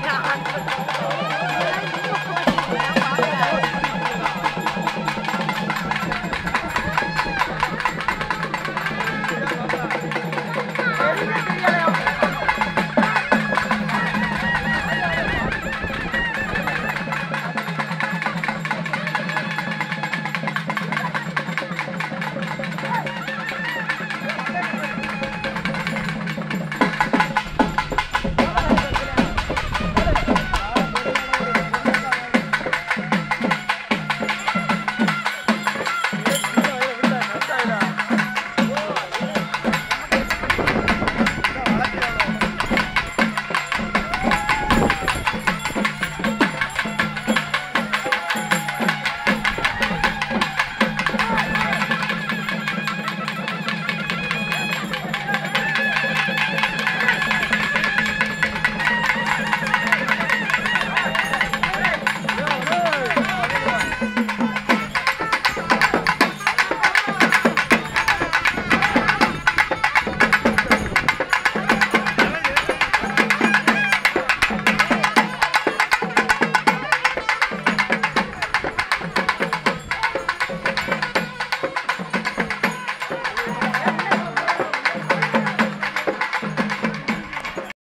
can't.